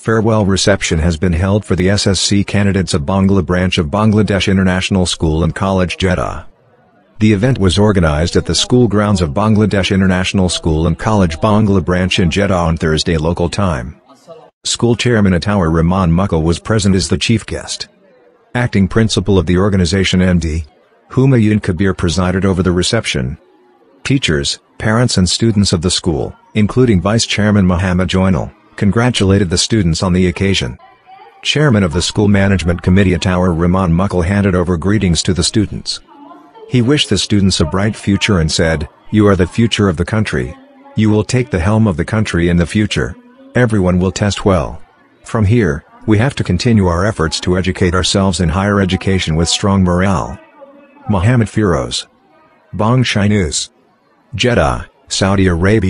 Farewell reception has been held for the SSC candidates of Bangla branch of Bangladesh International School and College Jeddah. The event was organized at the school grounds of Bangladesh International School and College Bangla branch in Jeddah on Thursday local time. School chairman Ataur Rahman Mukul was present as the chief guest. Acting principal of the organization MD. Humayun Kabir presided over the reception. Teachers, parents and students of the school, including Vice Chairman Mohammad Joynal, congratulated the students on the occasion. Chairman of the School Management Committee Ataur Rahman Mukul handed over greetings to the students. He wished the students a bright future and said, You are the future of the country. You will take the helm of the country in the future. Everyone will test well. From here, we have to continue our efforts to educate ourselves in higher education with strong morale. Mohammed Firoz. Bong News. Jeddah, Saudi Arabia